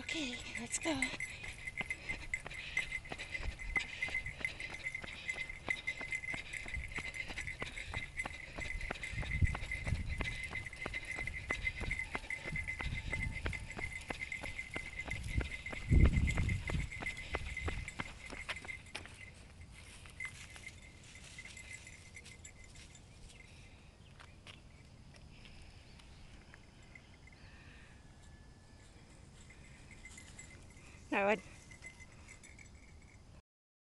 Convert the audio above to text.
Okay, let's go. Now,